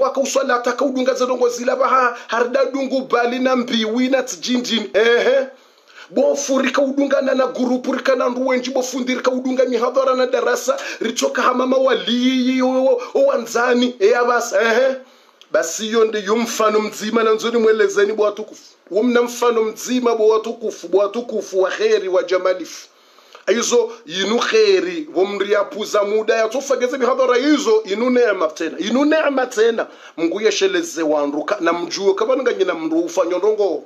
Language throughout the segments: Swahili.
wakauswala ataka udunga zedongo zila baha harda dungu bali na mbiwi na tijinjin ehe. Bofurika rikaudungana na gurupu rikana nduwenji bofundi udunga mihadhara na darasa richoka hamama waliyi owanzani eyabasa ehe. Basi iyo ndiyo mfano mzima nanzoni mwelezeni bwatukufu umna mfano mzima bwatukufu bwatukufu wa kheri wa jamalifu izo yinu kheri vomriapuza muda yatsofageze mihadhara hizo inu neema tena inu neema tena. Mungu yesheleze wandu na mjuo kavaninganyina mndu ufanyondongo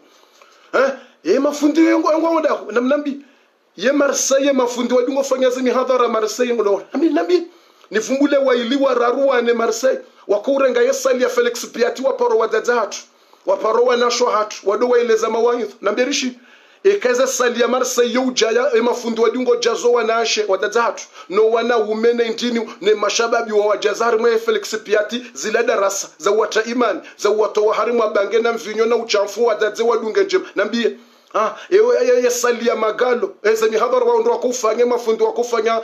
eh ye mafundi yengo yengo da namnambi ye marseille mafundi wadungo fanya mihadhara hadhara marseille ngodo nambi nambi nifumbule waili wa raruane marseille wakurenga yesali ya felix piati waparo paro waparo nashwa hatu wado waileza mawanyitho nambirishi ikeze salia ya marseille ujaya emafundi wadingo jazo wanashe wadadzatu no wana umene ndini ne mashababi wa wajazari mwe felix piati zila darasa za wata imani za wata wa harimu abange na mvinyo na uchamfu wadadze wadunge njema. Nambie Ah, ewe yeye ya magalo. Eze mihadhara waundu wakufanya mafundi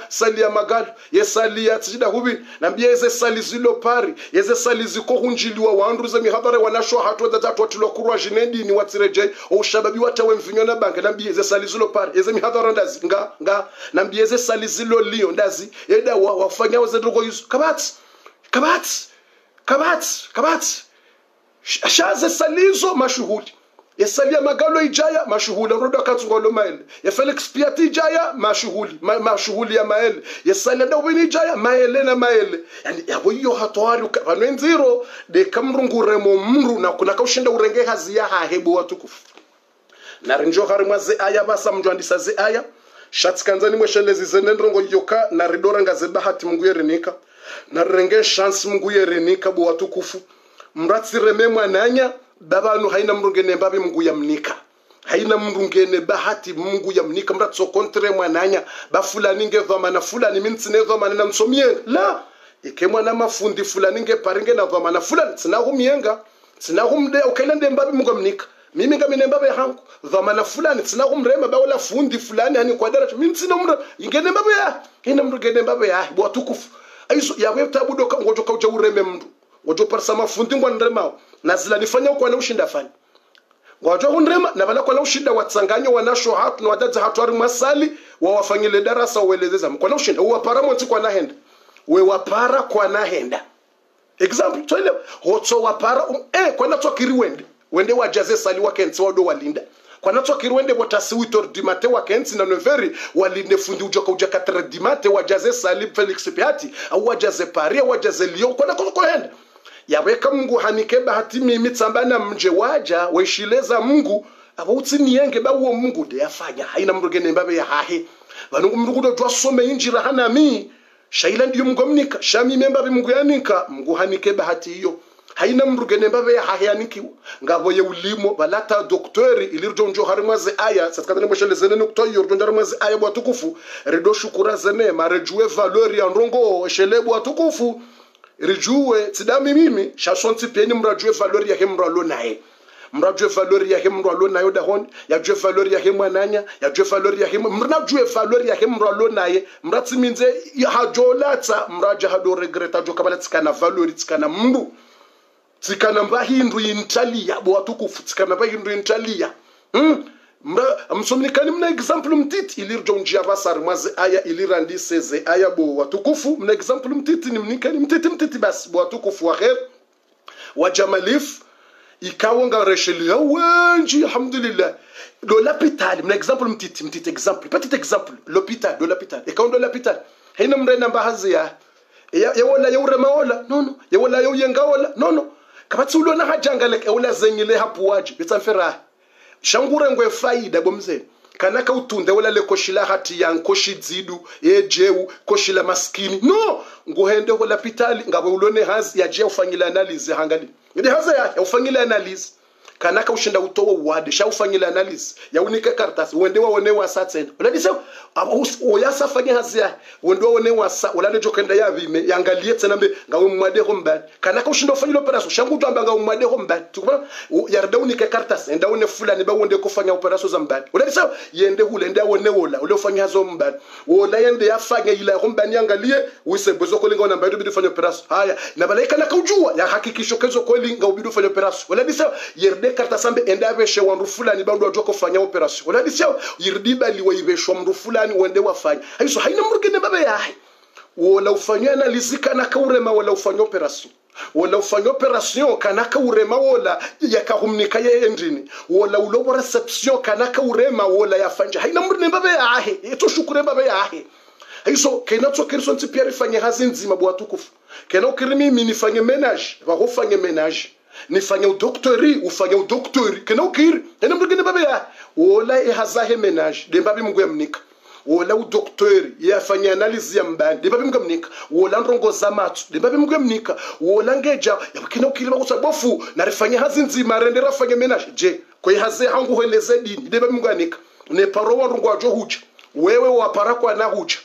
sali ya magalo. Ye sali ya tijida hubi. Nambia eze sali zilo pari. Eze sali ziko hunjiliwa wandu. Ze mihadhara nashwa hatu wadza tatu watilo kurwa jinedi ni watireje ushababi watawe mvinyo na bange. Nambia eze sali zilo pari. Eze mihadhara ndazi. Nga nga. Nambia eze sali zilo lio ndazi. Eda wa, wafanya waze drogo yusu. Kabati kabati kabati kabati shaze salizo mashuhudi yasalia magalo ijaya mashuhuli rodo katsungolo maele ya felix piati ijaya mashuhuli ma, mashuhuli ya maele yasalia dawini ijaya maele na maele yani yabo iyo hatwari vanwenziro de kamrunguremo mru na kuna kaushinda urenge hazi ya hahebu watukufu. Na rinjo hari mwaze aya basa mjwandisa ze aya. Shatsikanzani mweshelezi zenendrongo yoka naridoranga ze bahati mungu yerenika narirenge shansi mungu yerenika bo watukufu. Mratsireme mwananya babanu haina mrungene mbabe mungu yamnika. Haina mrungene bahati mungu yamnika. Mratsokontre mwananya bafulani ngedhamana fulani mintsine dhamana na msomienga la ike mwana mafundi fulani ngeparinge na dhamana fulani tsinahumienga tsinahumde ukailende mbabe mungu yamnika. Mimi ngamine mbabe hangu dhamana fulani tsinahumrema baula fundi fulani hani kwa daraja mimi tsina mra ingene mbabe ya ina ngene mbabe ya bwatukufu aizo yawe tabudoka ngojoka ngojo ka uja ureme mndu ngojo parsa mafundi ngwanremao na zilanifanya na ushinda fanya ngwajo hunrema na bana kwa na ushinda watsanganyo wanasho hatu na wadadza hatu ari masali wa wafanyile darasa uelezeza kwa na ushinda uwapara kwa na henda. We wapara kwa na henda. Example toile hotso wapara um, eh kwa na kiriwende wende. Wende wajaze sali wakensi wado walinda kwa na kiriwende wende botasi witor dimate wakensi na noveri walinde fundi ujoka uja katra dimate wajaze sali felix piati au wajaze paria wa wajaze lyon kwa na kwa henda yaweka mungu hanike bahati mimi tsamba na mje waja weshileza mungu abautsi niyenge bawo mungu de yafanya. Haina mrugene mbabe ya hahe. Vanungu mrugu do twasome injira hana mi shaila ndiyo mungu amnika shami memba be mungu yanika mungu hanike bahati hiyo haina mrugene mbabe ya hahe yanikiwa. Ngabo ye ulimo balata doktori ilirjo njo harimwaze aya satkadane mweshelezene nukto hiyo rjo harimwaze aya bwa tukufu. Redo shukura zene marejuwe valori ya ndongo shele bwa ya tsidami mimi shasonti pieni mrajue jwe yahe mralo naye. Mrajue valeur yahe mralo nayo dahoni yajue ya yahe mwananya yajue he yahe mrajue valeur yahe mralo naye. Mratsiminze hajolatsa mraja hado regreta jo kabala tsikana valeur tsikana mndu. Tsikana mbahindu intalia bo watukufu tsikana mbahindu intalia. Hmm? Msomnikani mna example mtiti. Ilirjo njia basari mwaze aya ilirandise ze aya bo. Watukufu mna example mtiti ni mnikani mtiti mtiti basi. Bo watukufu wa khair wa jamalif ikawa wenji alhamdulillah. Do l'hôpital mna example mtiti mtiti example. Petit example l'hôpital do l'hôpital ikawa do l'hôpital hina mrena mbahazi ya ya wala ya urema wala no no. Ya wala ya uyenga wala no no. Kabatsi ulona ya wala zengile hapu waji bitsamfera shangure ngwe faida bomze utunde wala le koshila hati ya nkoshi dzidu yejeu koshila maskini. No! Nguhende wala pitali ngabe ulone hazi ya je ufanyile analyze hangali. Ndi haza ya ufanyile analyze kanaka ushinda utowo uwade shaufanyile analysis yaunike kartasi wende waone wasa tena uladise uyasafanye hazia wende waone wasa ulade jokenda ya vime yangalie tsena mbe ngawe mwade hombani kanaka ushinda ufanyile operation shangu twamba ngawe mwade hombani ya yarda unike kartasi enda une fulani ba wende kufanya operation za mbani uladise yende hule nda wone wola ule ufanya hazo mbani wola yende yafanye ila hombani yangalie wisebwezo kolinga ona mbani bidi fanya operation. Haya na balaika na kujua ya hakikisho kezo kolinga ubidi fanya operation. Uladise yerde karta sambe enda aveshe wandu fulani bandu wajua kufanya operation. Uladise yirdi bali waiveshwa mndu fulani wende wafanya. Haiso haina mrugene baba yahe wala ufanywe analizi kana kaurema wala ufanywe operation. Wala ufanywa operation kana kaurema wala yakahumnika ye endini wala ulobo reception kana kaurema wala yafanja haina mrugene baba yahe eto shukure baba yahe hizo kena tsokeriswa ntsi pia rifanye hazi nzima bwa tukufu. Kena ukiri mimi nifanye menage bahofanye menage nifanye udoktori ufanye udoktori. Kena ukiri ene mrugene babe ya. Wola ehazahe menage dembabi mungu yamnika. Wola udoktori yafanya analizi ya mbani dembabi mungu yamnika. Wola nrongo za matu dembabi mungu yamnika. Wola ngeja yakena ukiri bakusa bofu narifanya hazi nzima rendera fanya menage. Je kwa haze hangu heleze dini dembabi mungu yanika ne paro wangu ajo huja wewe wapara kwa na huja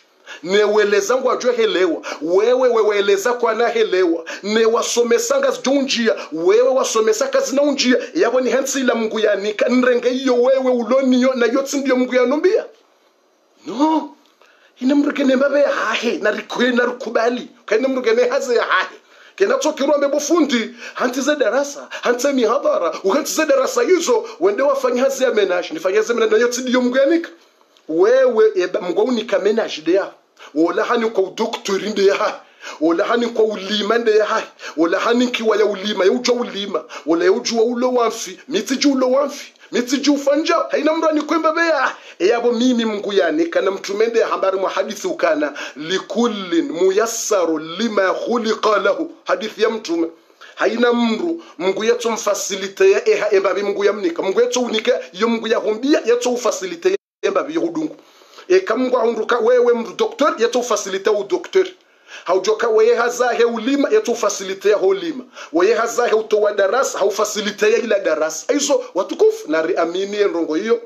neweleza ngo ajwe helewa. Wewe weweleza kwana helewa. Newasomesanga zijunjia wewe wasomesa kazi na unjia. Yabo ni hensila mungu yanika nrenge iyo wewe uloniyo nayo tsindiyo mungu yanombia no. Ine mrugene mbabe hahe. Narikwe narikubali kaine mrugene haze ya hahe. Bufundi hantize darasa. Hantse mihadhara uhantize darasa hizo. Wende wafanya hazi ya menashi. Nifanya hazi ya menashi. Nayo mungu yanika wewe mngwaunika menashi de ya wola hani kwa udoktori yaha ya wola hani kwa ulima yaha ya wola hani kiwa ya ulima ya ujwa ulima? Wola ya ujwa ulo wamfi miti ju ulo wamfi miti ju fanja haina mrani kwembe beya eyabo mimi mungu yani kana mtumende habari mwa hadithi ukana likullin muyassaru lima khuliqa lahu. Hadithi ya mtume. Haina mru. Mungu yetu mfasilite eha embabi mungu yamnika mungu yetu unike yo mungu yahumbia yetu ufasilite embabi yohudungu ekamngwa hunduka wewe mru doktor yetu ufasilite u doktor. Haujoka weye hazahe ulima yetu ufasilite ya ulima. Weye hazahe utowa darasa haufasilite ya ila darasa. Aizo watukufu na riamini ndongo hiyo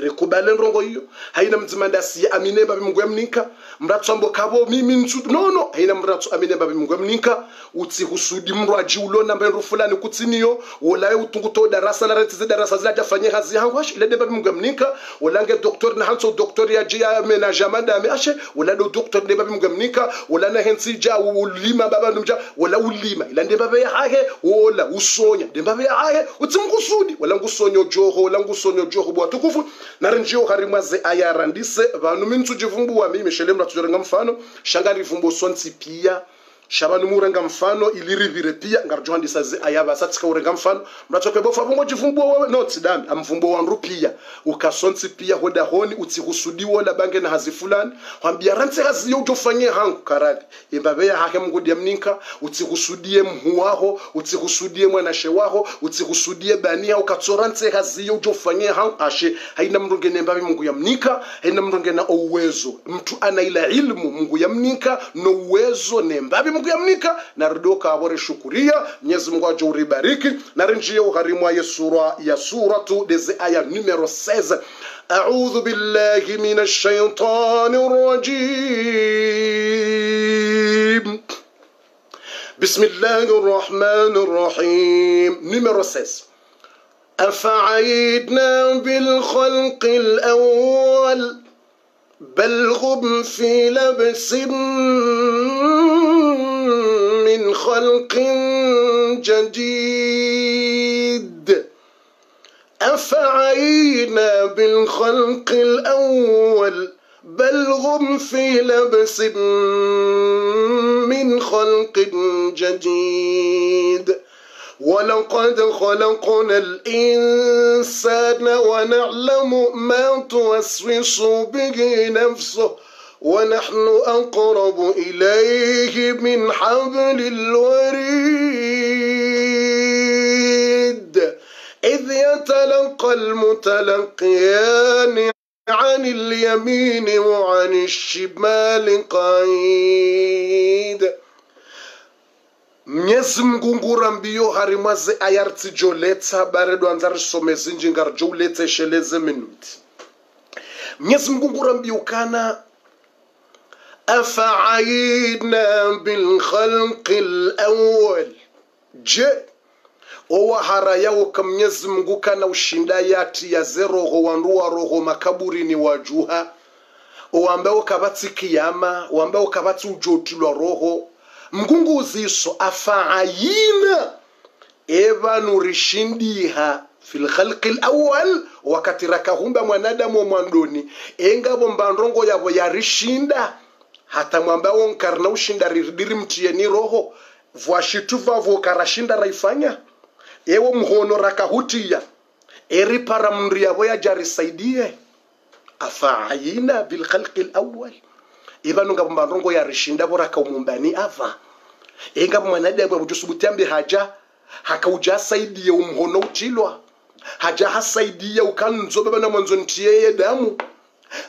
rikubale nrongo hiyo. Haina mdzimandasi amine babi mungu yamninka mratsambo kabo mimi nsu nono haina mratsu amine babi mungu yamninka utsi husudi mrwaji ulona mbendu fulani kutsiniyo wolaye utunguto darasa la retize darasa zila jafanye hazi hangu ashe ile babi mungu yamninka wolange doktor na hanso doktor ya jia menajamanda ame ashe wala do doktor ne babi mungu yamninka wala na hensi ja ulima baba numja wala ulima. Ila demba ya hahe wola usonya. Demba ya hahe utsi mkusudi wala ngusonyo joho wala ngusonyo joho bwa tukufu narinjiyo harimwaze ayarandise vanhu mintsujivumbuwa mimi shelemra tujorenga mfano shangani vumbo sonsi pia shabani murenga mfano ilirivire pia ngarjohandisa ze ayava satsika urenga mfano. Mratsope bofa bongo jivumbua wewe no tsidami amvumbo wanru pia. Ukasonsi pia hoda honi utsihusudiwo la bange na hazi fulani. Hwambia rantse hazi yo ujofanye hangu karali imbabe ya hake mngodi ya mninka utsihusudie mhu waho utsihusudie mwanashe waho utsihusudie bania ukatsorantse hazi yo ujofanye hangu. Ashe haina mrungene imbabe mungu ya mninka haina mrunge na uwezo. Mtu ana ila ilmu mungu ya mninka no uwezo ne mungu ya mninka na ridoka abore shukuria mwenyezi mungu ajo uribariki na rinjie uharimwa ye sura ya suratu deze aya numero 16 أعوذ بالله من الشيطان الرجيم بسم الله الرحمن الرحيم نمرو 16 أفعيدنا بالخلق الأول بل هم في لبس من خلق جديد. أفعينا بالخلق الأول بل هم في لبس من خلق جديد. ولقد خلقنا الإنسان ونعلم ما توسوس به نفسه ونحن أقرب إليه من حبل الوريد إذ يتلقى المتلقيان عن اليمين وعن الشمال قعيد mnyezi mungungu rambiyo harimaze anzari habaredu anzarisomezi njingarjo uletsesheleze minuti mnyezi mungungu rambiyo kana أفعينا بالخلق الأول je owahara yawo ka mnyezi mngu kana ushinda yati ya zeroho wanduwa roho makaburini wajuha owambawo kabatsi kiyama owambawo kabatsi ujotilwa roho mngunguziso afaayina evanu rishindiha fi lkhalqi lawal wakati rakahumba mwanadamu omwandoni engavo mbandongo yavo yarishinda hata mwambawo nkarna ushinda ririmtie ni roho. Vwashitu vavo karashinda raifanya. Ewo mhono rakahutiya eripara mndu yavo yajarisaidie afaayina bilkhalqi lawal ivanunga mbandongo yarishinda vo rakaumumbani ava. Engavo mwanadamu avutusubutambi haja. Hakauja asaidie umhono utilwa haja hasaidie ukanzoba bana mwanzo ntiyeye damu.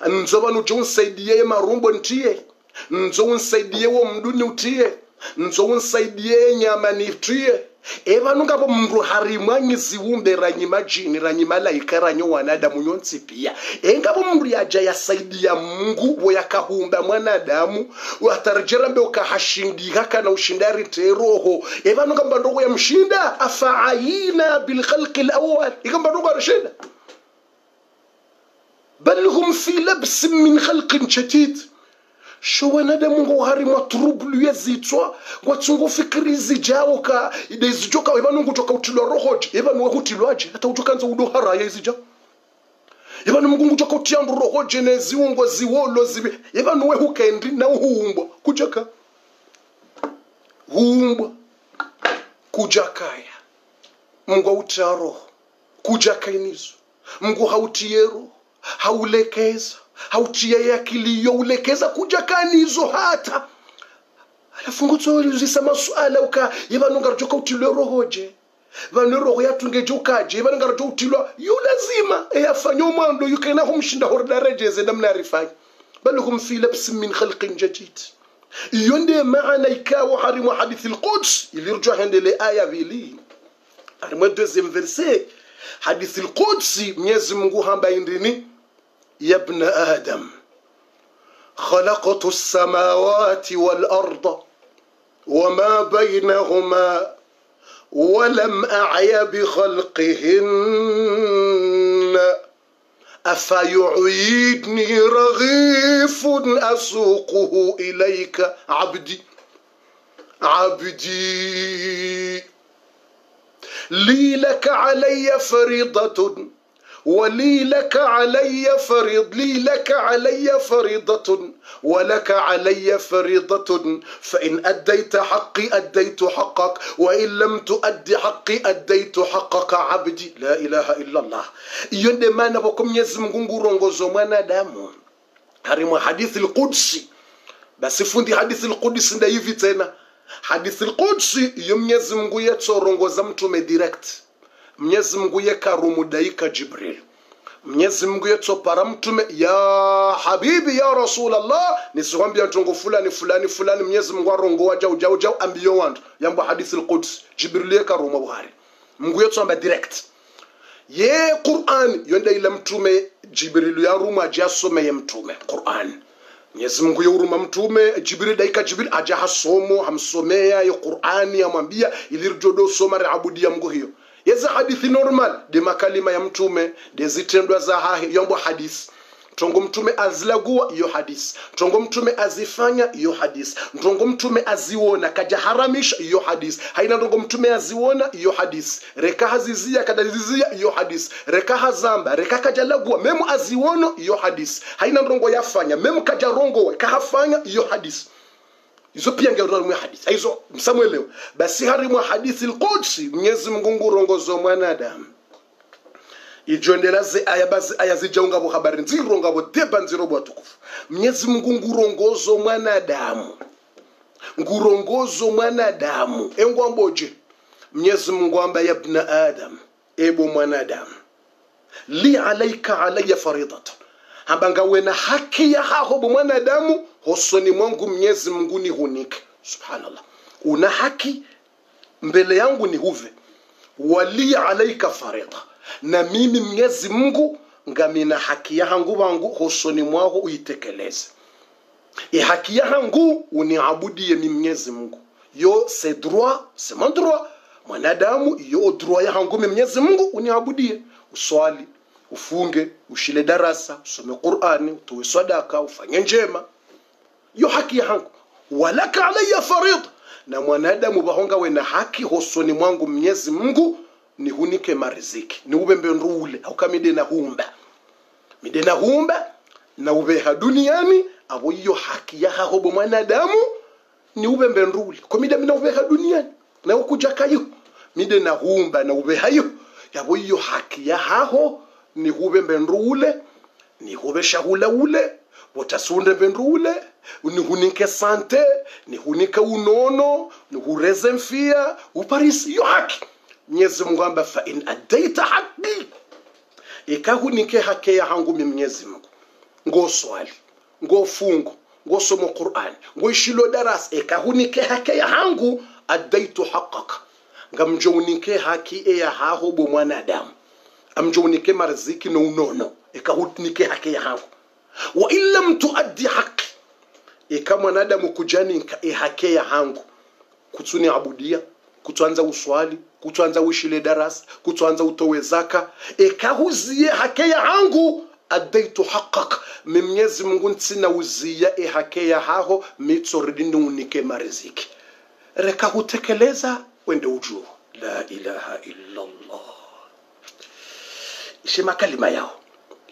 Nzoba nujo unsaidie marumbo ntiye nzo unsaidie wo mduni utie nzo unsaidie nyama nitiye evanungavo mndu harimwanyiziumbe ranyima jini ranyima laika ranyo wanadamu nyontsipia engavo mndu yaja yasaidia mungu wo yakahumba mwanadamu. Atarejera mbe ukahashindika kana ushindari teroho evanunga mbandoko ya mshinda afaaina bilkhalqi lawal ikambandoko arishinda bal hum fi labsin min khalqin jadid sho mungu ngo hari mwa trublu kwa ngwatsungo fikiri zijawo ka ide zijoka evanungu toka utilwa rohoje evanuwe hutilwaje hata utokanza udo haraya izija evanu mungu toka utiyandu rohoje neziungo ziwolo zivi evanuwe hukendi na huumbwa kujaka. Huumbwa kujakaya mungu autiya roho kujakainizo mungu hautiye roho haulekeza hautiye akiliyo ulekeza kuja kanizo hata. Alafu ngutsozisa masuala uka yevanongarjoka utilwe rohoje vanu roho yatungeje ukaje vanongarjo utilwa? Yu lazima eyafanya umwando yukainaho mshinda horidarejeze namnarifanya bal hum fi labsin min khalqin jadid iyo ndiye maana ikawa harimu hadithi lquds ilirjwa hendele aya vili. Harimu deuxième verset hadithi lqudsi mwenyezi mungu hamba indini يا ابن آدم خلقت السماوات والأرض وما بينهما ولم أعي بخلقهن. أفيعيدني رغيف أسوقه إليك عبدي عبدي. لي لك علي فريضة. ولي لك علي فريض لي لك علي فريضة ولك علي فريضة. فإن أديت حقي أديت حقك وإن لم تؤدي حقي أديت حقك. عبدي لا إله إلا الله. يند ما نبكم يزم غنغورونغو زمانا دامو هرم حديث القدسي. بس فندي حديث nda hivi tena hadithi القدسي yo mwenyezi mungu yetsorongoza mtume direct mwenyezi mungu yekarumudaika jibril. Mwenyezi mungu yetsopara mtume ya habibi ya rasulallah nisikwambia ntungu fulani fulani fulani mwenyezi mungu arongowa jau jau jau ambiyo wantu. Yambo hadithi lquds jibril yekaruma buhari. Mungu yetsomba direct. Ye quran yonda ila mtume jibrilu yaruma ajasome asomeye mtume quran. Mwenyezi mungu yeuruma mtume jibril daika jibril aja hasomo hamsomea ye qurani yamwambia ilirjodo soma riabudia mungu hiyo yeza hadithi normal. De makalima ya mtume de zitendwa za hahe yombo hadisi tongo mtume azilagua iyo hadisi tongo mtume azifanya iyo hadisi tongo mtume aziona kajaharamisha iyo hadisi haina tongo mtume aziona iyo hadisi reka hazizia kadazizia iyo hadisi reka hazamba reka kajalagua. Memu aziwono iyo hadisi haina tongo yafanya memu kaja rongowe kahafanya iyo hadisi izo pia ngerimwe hadithi. Aizo msamwelewa basi harimwa hadithi lqudsi mwenyezi mungu ngurongozo mwanadamu. Ijondela ze aya bazi aya zijaungavo habari nzirongavo deba nzirobo watukufu mwenyezi mungu ngurongozo mwanadamu. Ngurongozo mwanadamu. Engwamboje mnyezi mungu amba ya bna adam ebo mwanadamu li alaika alaya faridatan hamba wena na haki ya hahobo mwanadamu hosoni mwangu mnyezi mungu ni hunike. Subhanallah. Una haki mbele yangu ni huve wali alaika faridha na mimi mnyezi mungu ngamina haki yahangu wangu hosoni mwaho uitekeleze. E haki yahangu uniabudie mi mnyezi mungu. Yo se droit se mon droit. Mwanadamu yo droit yahangu mi mnyezi mungu uniabudie. Uswali ufunge ushile darasa usome qurani utoe sadaka ufanye njema. Yo haki yangu walaka alaya farida na mwanadamu bahonga we na haki hosoni mwangu mnyezi mungu nihunike mariziki. Niubembe nruule aukamide na humba mide na humba. Na ubeha duniani abo iyo haki yahahobo mwanadamu ni ubembe nruule Kwa mide mina ubeha duniani na ukuja kayo. Mide na humba na ubehayo yabo iyo haki yahaho ni huve mbendru ule ni hube shahula ule botasunde mbenrule nihunike sante nihunike unono nihureze mfia uparisi iyo haki. Mwenyezi mungu amba fain adaita haki ikahunike hake ya hangu mi mwenyezi mungu. Ngoswali ngofungo ngosoma qur'ani ngoishilo darasa ikahunike hake ya hangu adaitu haqaka ngamjounike haki eya ya haho bo mwanadamu amjounike marziki no unono ikahutnike haki ya hafu wa in lam tuaddi haqi ika mwanadamu kujaninka e hake ya hangu. Kutsuni abudia kutwanza uswali kutwanza ushile darasa kutwanza utowe zaka ekahuzie hake ya hangu. Adaitu haqak mimnyezi mungu ntsina uzia e hake ya haho mitsoridini unike mariziki. Reka hutekeleza wende ujuhu la ilaha illallah ishe kalima yao.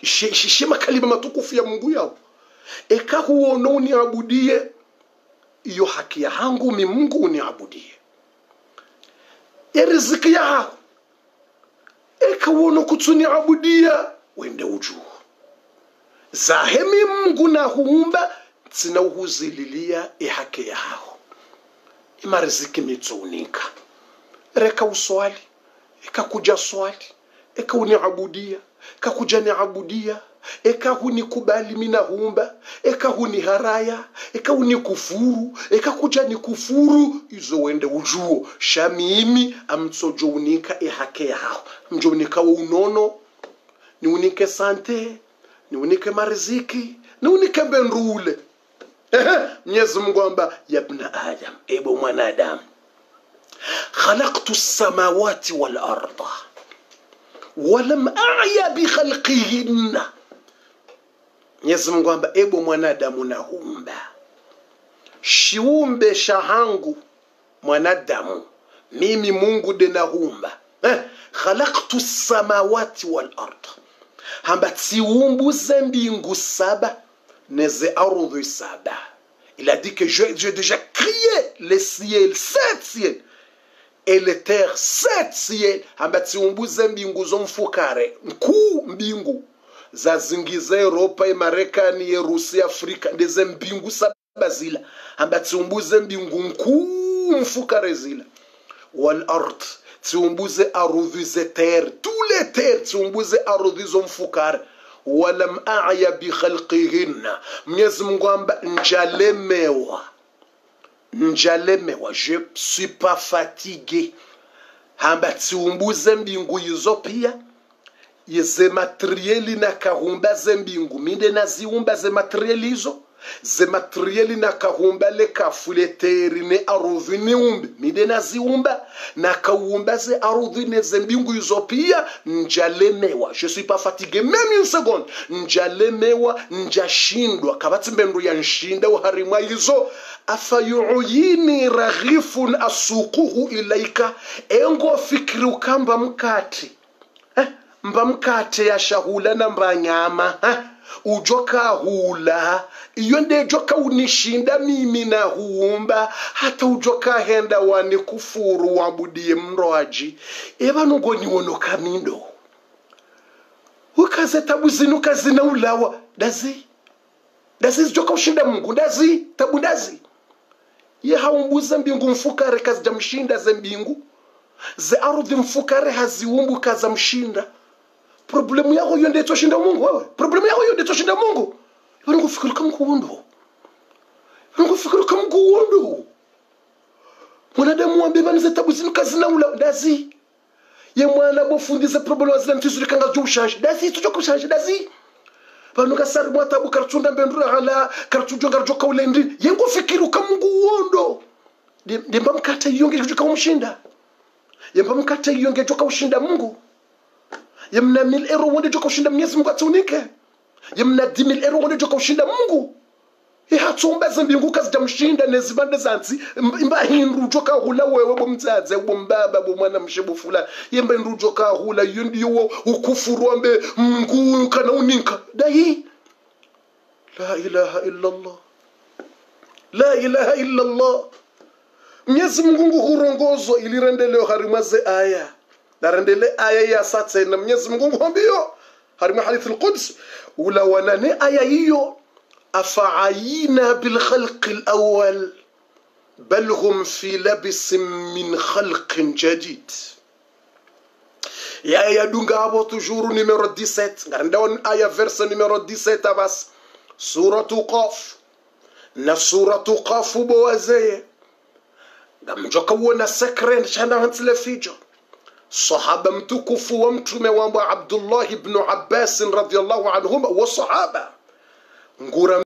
Shema ishe, ishe matukufu ya mungu yao. Eka huono uniabudie iyo haki ya hangu mi mungu uniabudie. Ya riziki eka kutsuni abudia wende ujuo zahemi mungu na huumba tsina uhuzililia ihake yaho imariziki mitsuunika reka uswali. Ikakuja swali ekauniabudia kakuja niabudia ekahunikubali mina humba ekahuni haraya ekahuni kufuru ekakuja ni kufuru izo wende ujuo. Shamimi amtsojounika ehake yaho mjo unika wa unono ni unike sante ni unike mariziki ni unike benrule mwenyezi mungu amba yabna adam ebo mwanadamu khalaqtu samawati wal ولم أعي بخلقهن. يزمو غامبا إبو مانادامو نهومبا شيومبا شاهانغو مانادامو ميمي مونغو دنهومبا خلقت السماوات والأرض همبا تسيومبو زمبينغو سابا نزي أرضي سابا إلا ديك جو ديجا كريي لسيل ساتسييل sept hamba tsiumbuze mbingu zomfukare nkuu mbingu zazingiza europa emarekani yerusi afrika ndeze mbingu saba zila. Hamba tsiumbuze mbingu nkuu mfukare zila. Wal art tsiumbuze arudhi ze terre. Tous les terre tsiumbuze arudhi zomfukare walam aya bikhalqihinna mwenyezi mungu amba njalemewa njalemewa je suis pas fatigué. Hamba tsiumbuze mbingu izo pia. Ze materieli na kahumba ze mbingu. Minde naziumba ze materieli ze materieli na kahumba le kafule teri ne arudhi niumbe umbe. Naziumba na kaumba ze arudhi ne ze mbingu izo pia njalemewa je suis pas fatigué même une seconde. Njalemewa njashindwa kabatsi mbendu ya nshinda uharimwa hizo afayuyini raghifun asukuhu ilaika. Engo fikiri ukamba mkati eh? mba mkate yashahula na mba nyama. Eh? Ujo kahula iyo ndejo kaunishinda mimi na huumba hata ujo kahenda wani kufuru wabudie mroaji eva nugoniwono kamindo. Ukaze tabu zinu kazina ulawa. Dazi. Dazi zijo kaushinda mungu. Dazi. Tabu dazi. Ye haumbuze mbingu mfukare kazijamshinda ze mbingu. Ze ardhi mfukare haziumbu kazamshinda problemu yako hiyo ndio toshinda mungu wewe. Problemu yako hiyo ndio toshinda mungu. Wewe ngufikiri kama kuundo wewe ngufikiri kama kuundo mwanadamu wambe banize tabu zinu kazina ula dazi. Ye mwana bofundize problema zila mtizuri kanga juu shashi. dazi tujo kushanje dazi. Vanu kasari mwatabu kartunda mbendura hala kartujo ngarajo kaulendi. Yengo fikiru kama uondo demba mkata yonge kujuka umshinda yemba mkata yonge kujuka ushinda mungu yemna mil ero wonde joka ushinda mwenyezi mungu atunike. Yemna dimil ero wonde joka ushinda mungu. Ihatsumba mbingu kazitamshinda nezibande zansi imbahindu joka hula wewe bomdzadze bombaba bomwana mshebo bofula yamba hindu joka hula iyo ndiyo ukufuru ambe mungu kana uninka. Dahi la ilaha illa allah la ilaha illa allah mnyezi mungu nguhurongozwa ilirendeleo harimaze aya narendele aya ya satsena mnyezi mungu nguhombiyo harima hadithi lquds ula wanane aya hiyo أفعينا بالخلق الأول بل هم في لبس من خلق جديد يا يا دونغا ابو توجور نيميرو 17 غاندون ايا فيرس نيميرو 17 بس سورة قاف na suratu qafu bowazeye ngamjoka uona sekren shana hansile fijo صحابة متكف ومتومي وابو عبد الله بن عباس رضي الله عنهما وصحابة. نقول